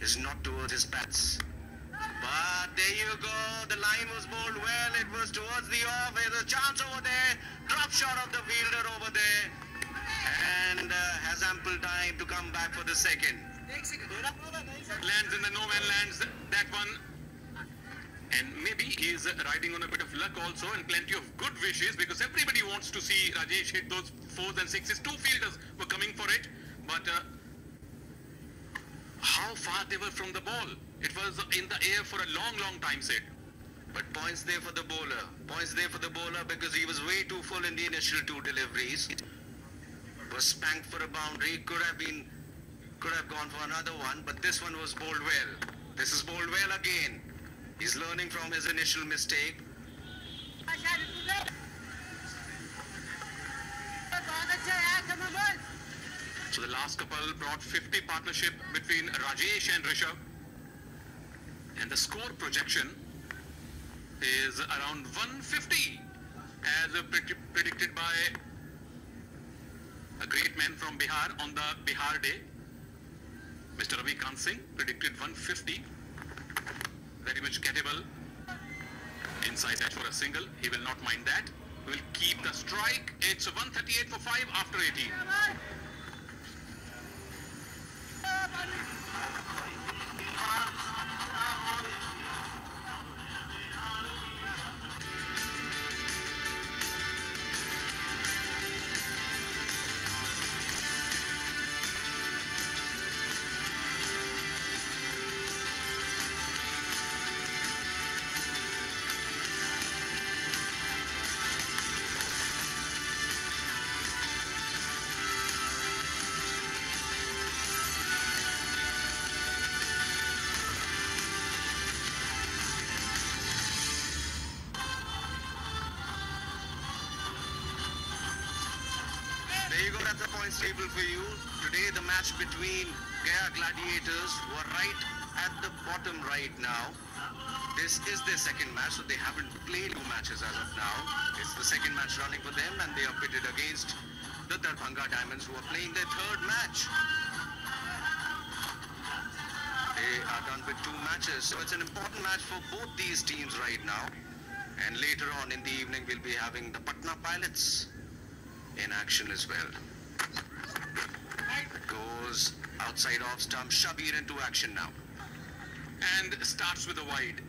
is not towards his bats. But there you go. The line was bowled well. It was towards the off. There's a chance over there. Drop shot of the fielder over there. And uh, has ample time to come back for the second. lands in the no man lands that one and maybe he's riding on a bit of luck also and plenty of good wishes because everybody wants to see Rajesh hit those fours and sixes. Two fielders were coming for it, but uh, how far they were from the ball. It was in the air for a long, long time, Sid. But points there for the bowler. Points there for the bowler because he was way too full in the initial two deliveries. Was spanked for a boundary. Could have been, could have gone for another one. But this one was bowled well. This is bowled well again. He's learning from his initial mistake. So the last couple brought 50 partnership between Rajesh and Rishabh. And the score projection is around 150 as predi- predicted by a great man from Bihar on the Bihar day. Mr. Ravi Kant Singh predicted 150. Very much gettable. Inside edge for a single. He will not mind that. Will keep the strike. It's 138 for 5 after 18. There you go, that's the points table for you. Today the match between Gaya Gladiators who are right at the bottom right now. This is their second match, so they haven't played two matches as of now. It's the second match running for them and they are pitted against the Darbhanga Diamonds who are playing their third match. They are done with two matches, so it's an important match for both these teams right now. And later on in the evening, we'll be having the Patna Pilots in action as well. Goes outside off stump, Shabir into action now. and starts with a wide.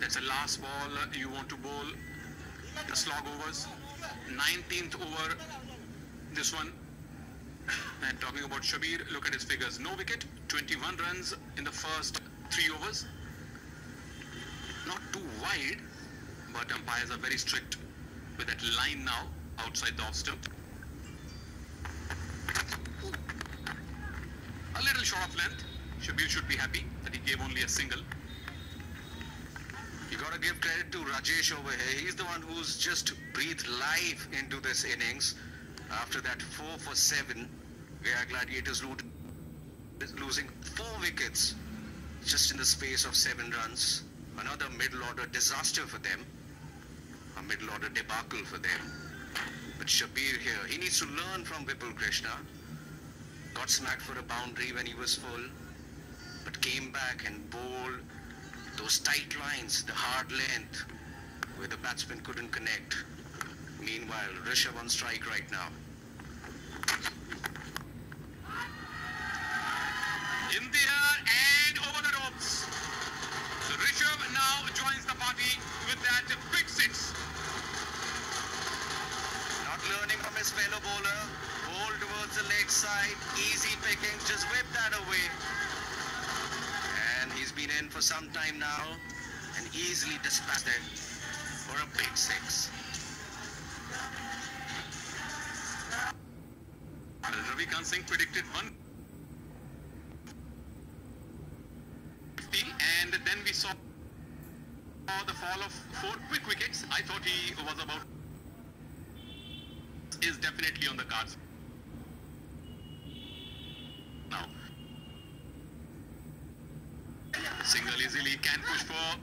That's the last ball you want to bowl. The slog overs. 19th over. This one. And talking about Shabir, look at his figures. No wicket, 21 runs in the first three overs. Not too wide, but umpires are very strict with that line now outside the off stump. A little short of length. Shabir should be happy that he gave only a single. You gotta give credit to Rajesh over here. He's the one who's just breathed life into this innings. After that 4 for 7, Gaya Gladiators losing 4 wickets just in the space of 7 runs. Another middle order disaster for them. A middle order debacle for them. Shabir here, he needs to learn from Vipul Krishna. Got smacked for a boundary when he was full, but came back and bowled those tight lines, the hard length, where the batsman couldn't connect. Meanwhile, Rishabh on strike right now. in the air and over the ropes. Rishabh now joins the party with that big six. Not learning from his fellow bowler. Ball towards the leg side. Easy pickings. Just whip that away. And he's been in for some time now and easily dispatched it for a big six. Ravi Kant Singh predicted 150 and then we saw the fall of four quick wickets. I thought he was about is definitely on the cards now. Single easily can push for